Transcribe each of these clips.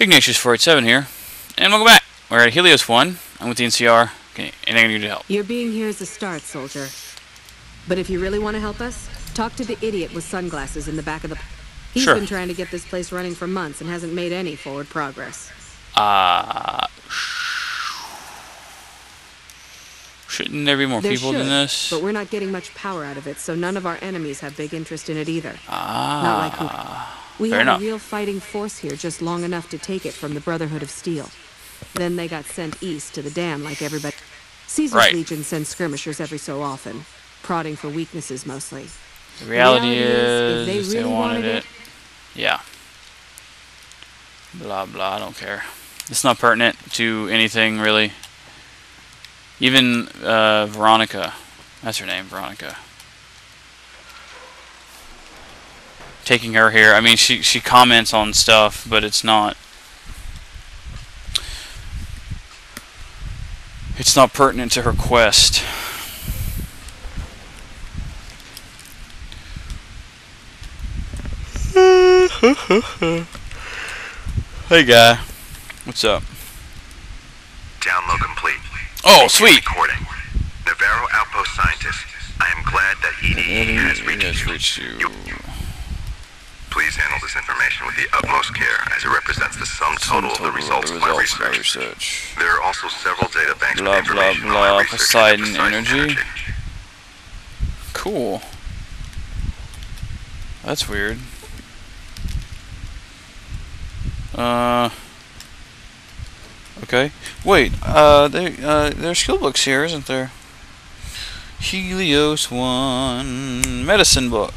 Ignatius 487 here, and welcome back. We're at Helios 1. I'm with the NCR. Okay, anything I can do to need help? Your being here is a start, soldier. But if you really want to help us, talk to the idiot with sunglasses in the back of the... He's Sure. been trying to get this place running for months and hasn't made any forward progress. Uh, shouldn't there be more There people should, than this? but we're not getting much power out of it, so none of our enemies have big interest in it either. ah, Not like. We fair had enough. a real fighting force here just long enough to take it from the Brotherhood of Steel. Then they got sent east to the dam like everybody. Caesar's Right. Legion sends skirmishers every so often, prodding for weaknesses mostly. the reality, reality is, is, they they really wanted wanted it. it- Yeah. Blah blah. I don't care. It's not pertinent to anything really. Even uh, Veronica, that's her name, Veronica. Taking her here. I mean, she she comments on stuff, but it's not. It's not pertinent to her quest. Hey guy, what's up? Download complete. Oh, Begin sweet. Recording. Navarro Outpost Scientist. I am glad that ED-E has reached Has reached you. You- Please handle this information with the utmost care as it represents the sum total of the results of my results of my research. research. There are also several data banks Blah, with information blah, blah. on my research Poseidon into precise energy. Cool. That's weird. Uh. Okay. Wait. Uh. There. Uh. There's skill books here, isn't there? Helios one medicine book.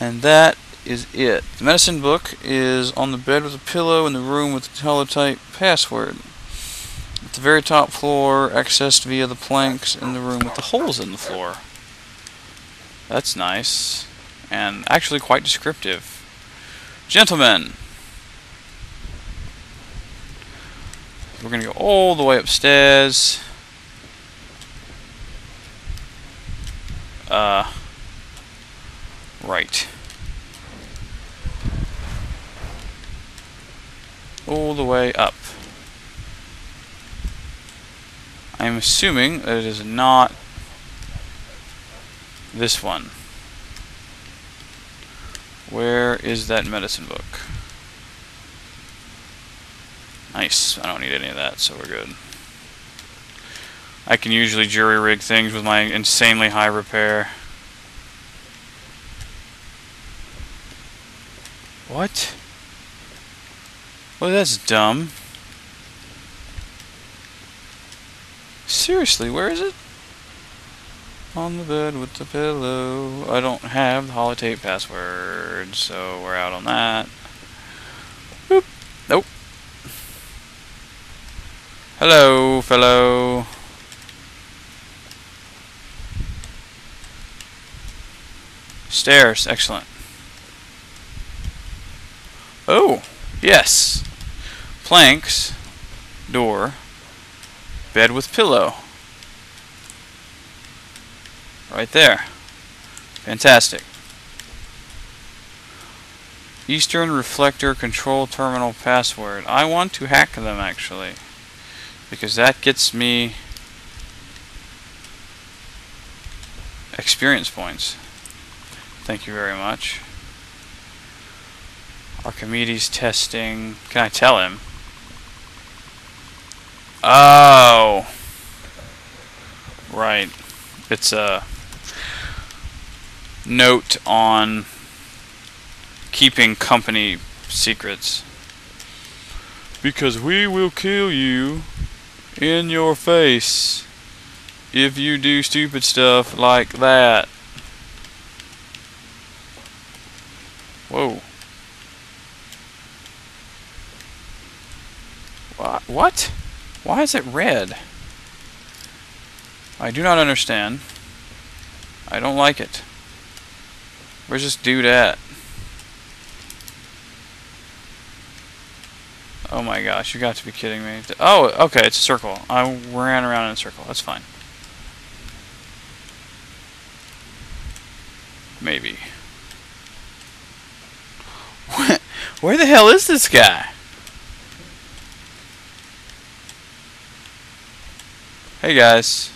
And that is it. The medicine book is on the bed with a pillow in the room with the holotape password. At the very top floor, accessed via the planks in the room with the holes in the floor. That's nice. And actually quite descriptive. Gentlemen! We're gonna go all the way upstairs. Uh. Right. All the way up. I'm assuming that it is not this one. Where is that medicine book? Nice. I don't need any of that, so we're good. I can usually jury rig things with my insanely high repair. What? Well, that's dumb. Seriously, where is it? On the bed with the pillow. I don't have the holotape password, so we're out on that. Boop. Nope. Hello, fellow. Stairs, excellent. Oh, yes. Planks, door, bed with pillow. Right there. Fantastic. Eastern Reflector Control Terminal password. I want to hack them actually. Because that gets me experience points. Thank you very much. Archimedes testing. Can I tell him? Oh. Right. It's a note on keeping company secrets. Because we will kill you in your face if you do stupid stuff like that. Whoa. What? Why is it red? I do not understand. I don't like it. Where's this dude at? Oh my gosh, you got to be kidding me. Oh, okay, it's a circle. I ran around in a circle. That's fine. Maybe. Where the hell is this guy? Hey guys.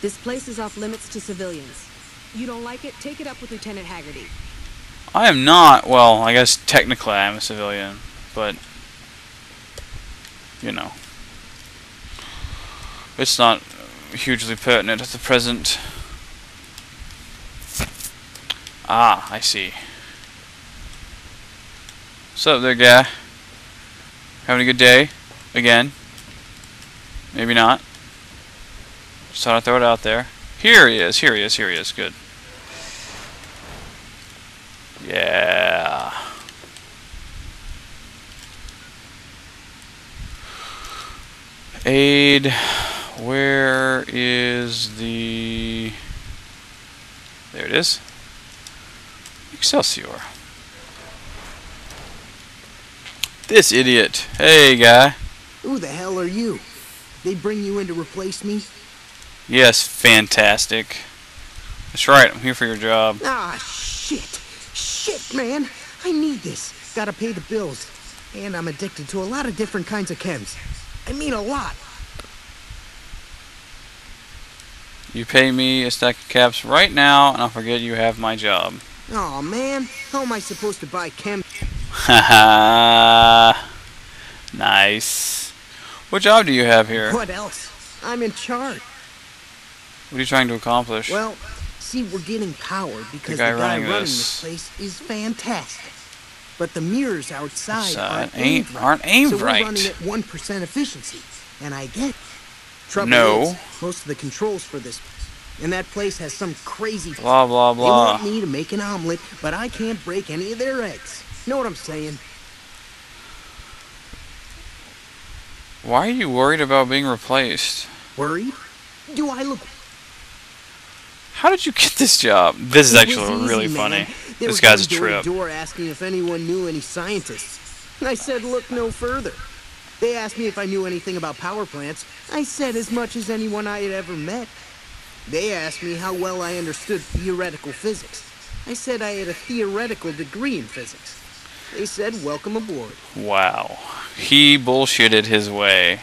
This place is off limits to civilians. You don't like it? Take it up with Lieutenant Haggerty. I am not, well, I guess technically I am a civilian, but, you know. It's not hugely pertinent at the present. Ah, I see. What's up there, guy? Having a good day? Again? Maybe not. Thought I'd throw it out there. Here he is, here he is, here he is. Good. Yeah. Aid. Where is the... There it is. Excelsior. This idiot. Hey, guy. Who the hell are you? They bring you in to replace me? Yes, fantastic. That's right, I'm here for your job. Ah, shit. Shit, man. I need this. Gotta pay the bills. And I'm addicted to a lot of different kinds of chems. I mean a lot. You pay me a stack of caps right now, and I'll forget you have my job. oh, man. How am I supposed to buy chem? Haha. nice. What job do you have here? What What else? I'm in charge. Are you trying to accomplish? Well, see, we're getting power because the guy guy, running running, this- this place is fantastic. But the mirrors outside Outside uh, aren't aimed right. aren't aimed so right. we're running at one percent efficiency, and I get. it. Trouble No. is, most of the controls for this, and that place has some crazy. blah blah blah. They want me to make an omelet, but I can't break any of their eggs. Know what I'm saying? Why are you worried about being replaced? Worried? Do I look? How did you get this job? This is It actually easy, really man. funny. They This guy's a door trip. Door asking if anyone knew any scientists. And I said, look no further. They asked me if I knew anything about power plants. I said as much as anyone I had ever met. They asked me how well I understood theoretical physics. I said I had a theoretical degree in physics. They said, welcome aboard. Wow. He bullshitted his way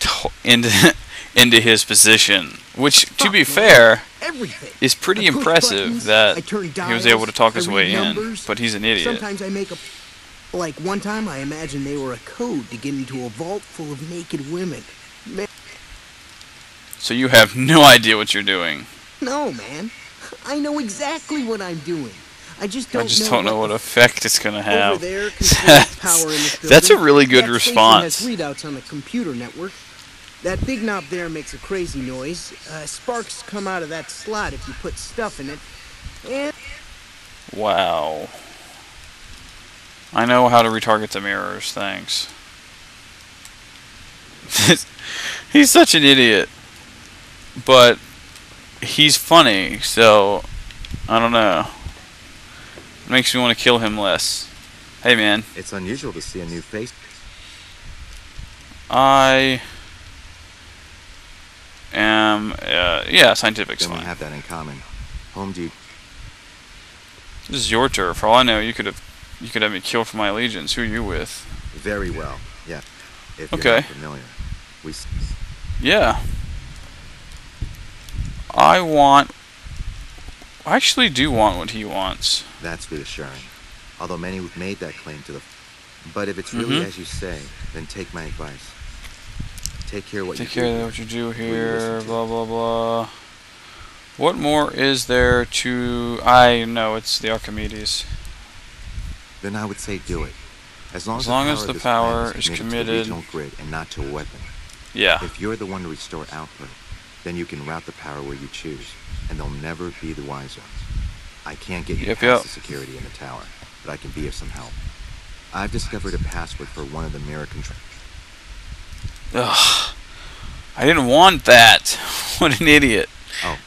to- into into his position, which, to be fair, Everything. is pretty impressive buttons, that turn he was able to talk his way in. But he's an idiot. Sometimes I make a. Like one time, I imagined they were a code to get into a vault full of naked women. Man, So you have no idea what you're doing. no, man. I know exactly what I'm doing. I just don't I just know don't know what effect it's gonna have. There controls power in this That's a really good response. Has readouts on the computer network. That big knob there makes a crazy noise. Uh, sparks come out of that slot if you put stuff in it. And Wow. I know how to retarget the mirrors, thanks. he's such an idiot. But he's funny, so I don't know. Makes me want to kill him less. Hey man, It's unusual to see a new face. I am uh, yeah, scientific's Then we fine. have that in common. Home duty. This is your turf. For all I know, you could have you could have me killed for my allegiance. Who are you with? Very well. Yeah. If Okay. familiar. We Yeah. I want. I actually do want what he wants. that's reassuring. Although many have made that claim to the but if it's really Mhm. as you say, then take my advice. Take care of what Take you care do. of what you do here. to. Blah blah blah. What more is there to? I know it's the Archimedes. Then I would say do it. As long As as, long the as power, the this planet power is is committed, to committed- regional grid and not to a weapon. Yeah. If you're the one to restore output, then you can route the power where you choose, and they'll never be the wiser. I can't get you Yep, past yep. the security in the tower, but I can be of some help. I've discovered a password for one of the mirror control. Ugh. I didn't want that. what an idiot. Oh.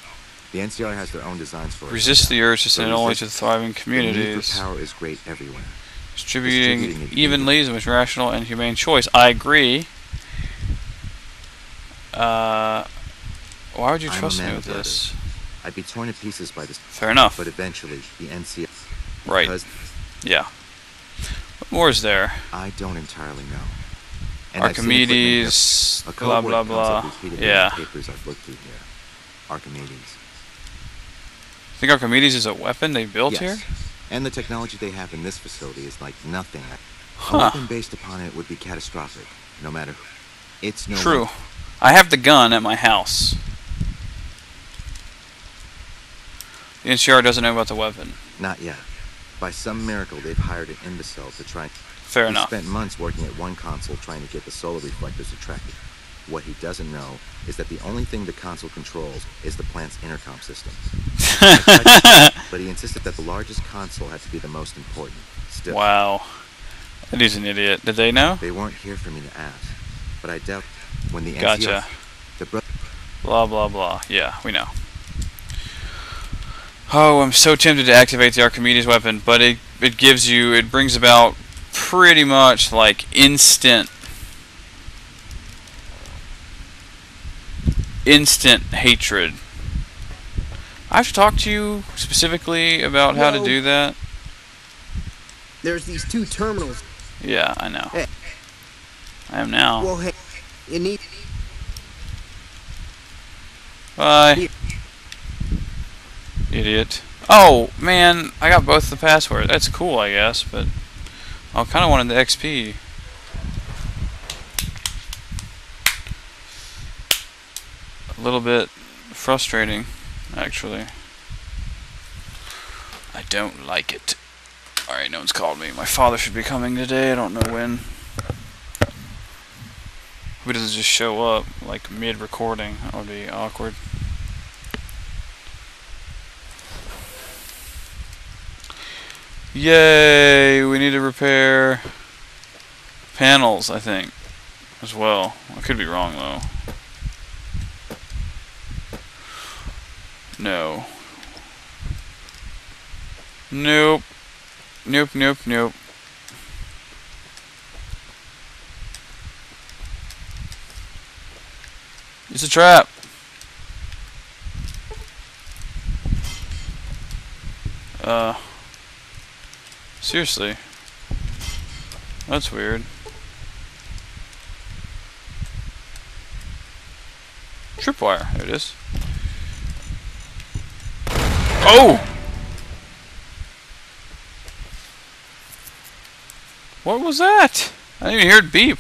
The NCR has their own designs for it. Resist the urge to send only to thriving The communities. for power is great everywhere. Distributing Distributing evenly is the most rational and humane choice. I agree. Uh, why would you trust me with this? I'd be torn to pieces by this, Fair enough. but eventually the NCR. Right. Yeah. What more is there? I don't entirely know. And I've seen equipment Archimedes, blah blah word comes up blah. repeatedly in the Yeah. papers I've looked through here. Archimedes. Think Archimedes is a weapon they built yes. here? And the technology they have in this facility is like nothing. A weapon based upon it would be catastrophic, no matter who. It's no True. I have the gun at my house. The NCR doesn't know about the weapon. Not yet. By some miracle, they've hired an imbecile to try. Fair he enough. spent months working at one console trying to get the solar reflectors attracted. What he doesn't know is that the only thing the console controls is the plant's intercom system. But he insisted that the largest console had to be the most important. Still, wow. That dude's an idiot. Did they know? they weren't here for me to ask. But I doubt when the Gotcha. the bro- Blah blah blah. Yeah, we know. Oh, I'm so tempted to activate the Archimedes weapon, but it it gives you it brings about pretty much like instant instant hatred. I have to talk to you specifically about how to do that. There's these two terminals. Yeah, I know. Hey. I am now. Well, hey, you need. Bye. Here. Idiot. Oh, man, I got both the passwords. That's cool, I guess, but I kind of wanted the XP. A little bit frustrating, actually. I don't like it. Alright, no one's called me. My father should be coming today. I don't know when. Who doesn't just show up, like, mid-recording? That would be awkward. Yay! We need to repair panels, I think, as well. I could be wrong, though. No. Nope. Nope, nope, nope. It's a trap. Uh. Seriously. That's weird. Tripwire. There it is. Oh! What was that? I didn't even hear it beep.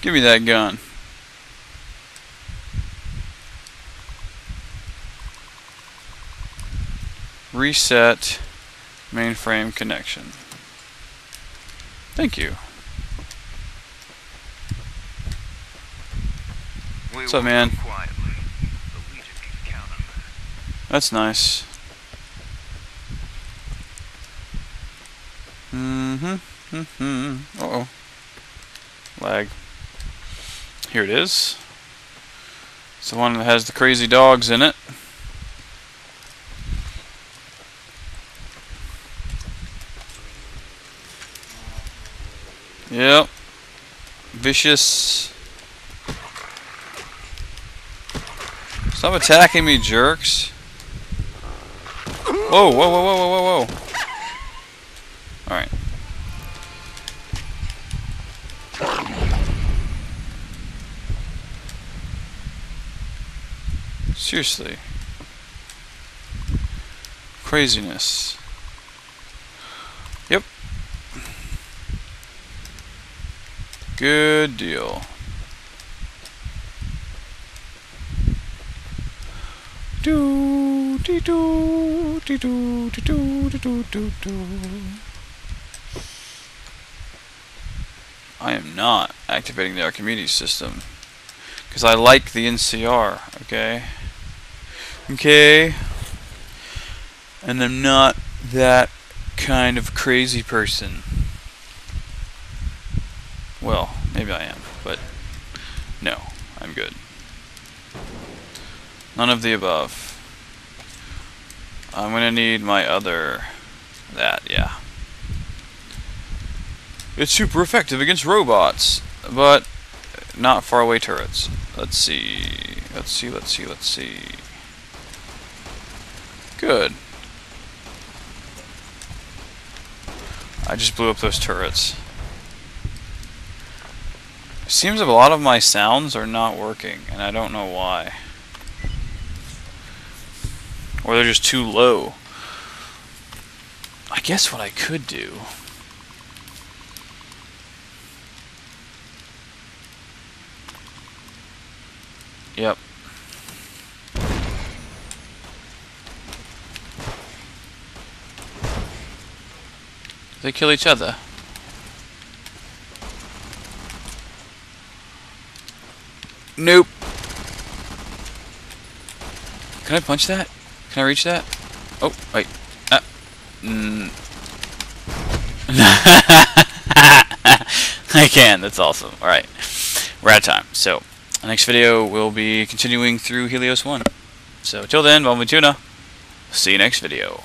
Give me that gun. Reset mainframe connection. Thank you. We What's up, man? move Quietly. The Legion can count on that. That's nice. Mm-hmm. Mm-hmm. Uh-oh. Lag. Here it is. It's the one that has the crazy dogs in it. Yep. Vicious. Stop attacking me, jerks. Whoa, whoa, whoa, whoa, whoa, whoa, whoa. Alright. Seriously. Craziness. Yep. Good deal. Do dee do dee do do do do do. I am not activating the Archimedes system because I like the NCR. Okay. Okay. And I'm not that kind of crazy person. Well, maybe I am, but no, I'm good. None of the above. I'm going to need my other... that, yeah. It's super effective against robots, but not faraway turrets. Let's see, let's see, let's see, let's see. Good. I just blew up those turrets. Seems a lot of my sounds are not working, and I don't know why. Or they're just too low. I guess what I could do... Yep. They kill each other. Nope. Can I punch that? Can I reach that? Oh, wait. Uh, mm. I can. That's awesome. Alright. We're out of time. So, next video we'll be continuing through Helios 1. So, till then, Bomba Tuna. See you next video.